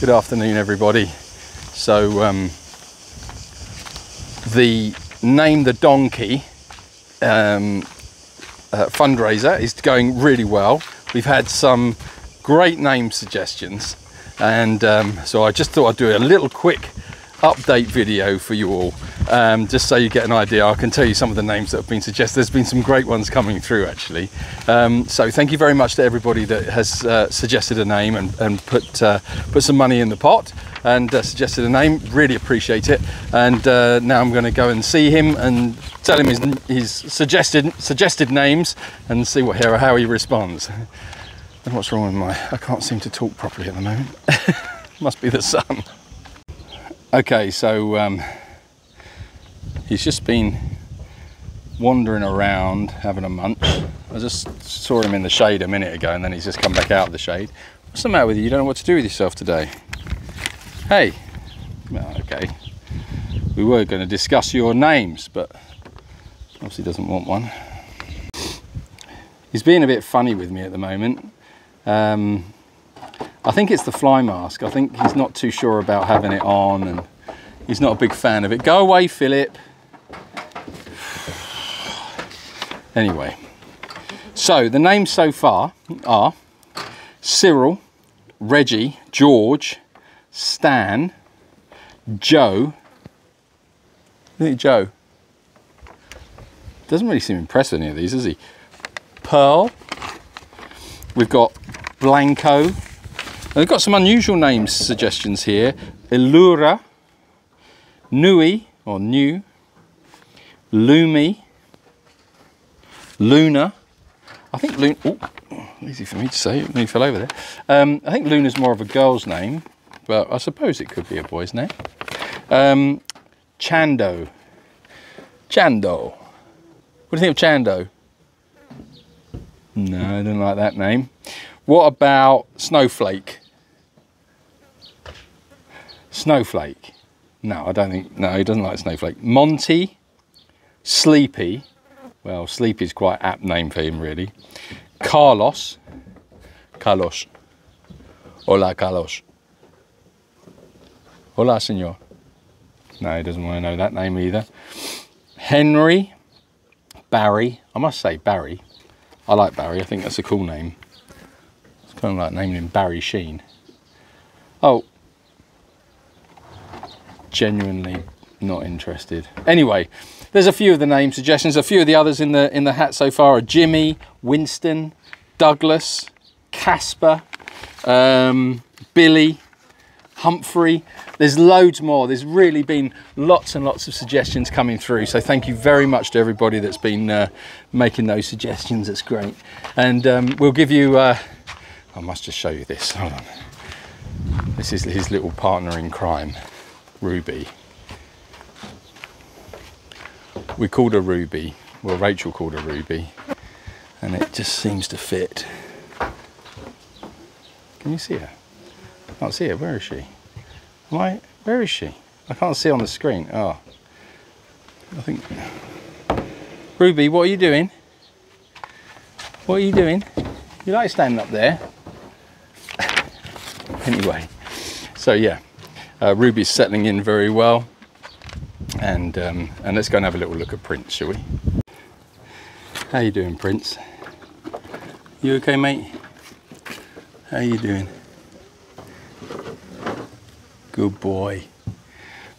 Good afternoon, everybody. So, um, the Name the Donkey um, uh, fundraiser is going really well. We've had some great name suggestions, and um, so I just thought I'd do a little quick update video for you all, um, just so you get an idea. I can tell you some of the names that have been suggested. There's been some great ones coming through actually. Um, so thank you very much to everybody that has uh, suggested a name and, and put uh, put some money in the pot and uh, suggested a name. Really appreciate it. And uh, now I'm going to go and see him and tell him his, his suggested suggested names and see what how he responds. And what's wrong with my? I can't seem to talk properly at the moment. Must be the sun. Okay, so um, he's just been wandering around having a munch. I just saw him in the shade a minute ago and then he's just come back out of the shade. What's the matter with you? You don't know what to do with yourself today? Hey, well, okay. We were going to discuss your names, but obviously doesn't want one. He's being a bit funny with me at the moment. Um, I think it's the fly mask. I think he's not too sure about having it on and he's not a big fan of it. Go away, Philip. Anyway, so the names so far are Cyril, Reggie, George, Stan, Joe. Look at Joe. Doesn't really seem impressed with any of these, does he? Pearl. We've got Blanco. They've got some unusual names suggestions here. Illura, Nui or New, Lumi, Luna. I think Luna. Oh, easy for me to say. It nearly fell over there. Um, I think Luna's more of a girl's name, but I suppose it could be a boy's name. Um, Chando. Chando. What do you think of Chando? No, I don't like that name. What about Snowflake? Snowflake. No, I don't think. No, he doesn't like Snowflake. Monty. Sleepy. Well, Sleepy's quite apt name for him, really. Carlos. Carlos. Hola, Carlos. Hola, senor. No, he doesn't want to know that name either. Henry. Barry. I must say Barry. I like Barry. I think that's a cool name. It's kind of like naming him Barry Sheene. Oh, genuinely not interested. Anyway, there's a few of the name suggestions. A few of the others in the in the hat so far are Jimmy, Winston, Douglas, Casper, um, Billy, Humphrey. There's loads more. There's really been lots and lots of suggestions coming through. So thank you very much to everybody that's been uh, making those suggestions. It's great. And um, we'll give you, uh, I must just show you this. Hold on. This is his little partner in crime, Ruby. We called her Ruby. Well, Rachel called her Ruby. And it just seems to fit. Can you see her? I can't see her. Where is she? Am I? Where is she? I can't see on the screen. Oh. I think. Ruby, what are you doing? What are you doing? You like standing up there? anyway, so yeah, uh, Ruby's settling in very well. And, um, and let's go and have a little look at Prince, shall we? How you doing, Prince? You okay, mate? How you doing? Good boy.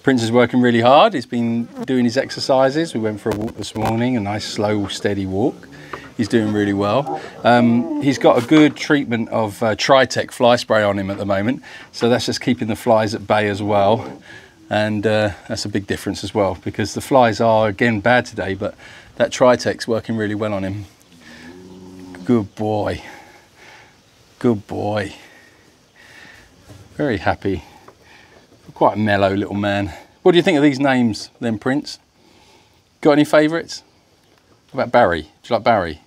Prince is working really hard. He's been doing his exercises. We went for a walk this morning, a nice, slow, steady walk. He's doing really well. Um, he's got a good treatment of uh, Tri-Tec fly spray on him at the moment. So that's just keeping the flies at bay as well. And uh, that's a big difference as well because the flies are, again, bad today, but that Tri-Tec's working really well on him. Good boy. Good boy. Very happy. Quite a mellow little man. What do you think of these names then, Prince? Got any favourites? What about Barry? Do you like Barry?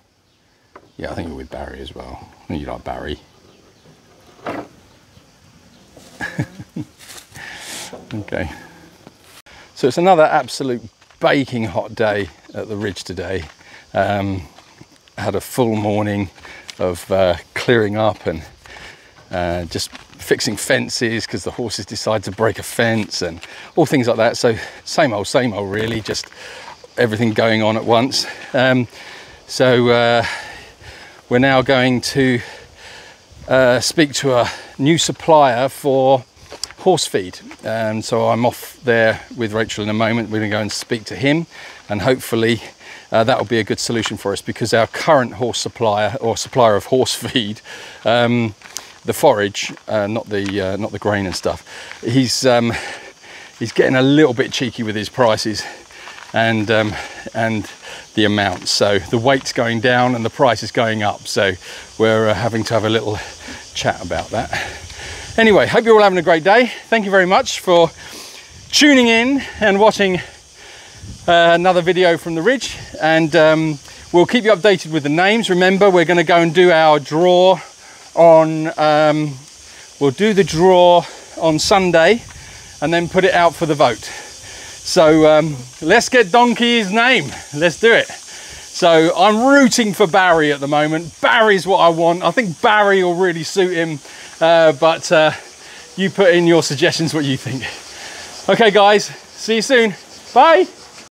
Yeah, I think you're with Barry as well. I think you like Barry. So it's another absolute baking hot day at the ridge today. Um, had a full morning of uh, clearing up and uh, just fixing fences because the horses decide to break a fence and all things like that. So same old, same old, really, just everything going on at once. Um, so uh, we're now going to uh, speak to a new supplier for horse feed. Um, so I'm off there with Rachel in a moment. We're going to go and speak to him, and hopefully uh, that will be a good solution for us because our current horse supplier or supplier of horse feed, um, the forage, uh, not the uh, not the grain and stuff, he's um, he's getting a little bit cheeky with his prices and um, and the amount. So the weight's going down and the price is going up. So we're uh, having to have a little chat about that. Anyway, hope you're all having a great day. Thank you very much for tuning in and watching uh, another video from the Ridge. And um, we'll keep you updated with the names. Remember, we're going to go and do our draw on, um, we'll do the draw on Sunday and then put it out for the vote. So um, let's get Donkey's name. Let's do it. So I'm rooting for Barry at the moment. Barry's what I want. I think Barry will really suit him. Uh, but uh, you put in your suggestions what you think. Okay, guys, see you soon. Bye.